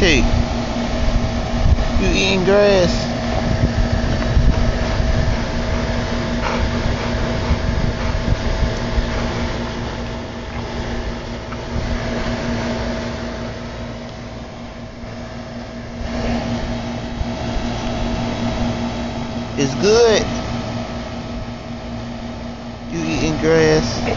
Hey, You eating grass? It's good. You eating grass?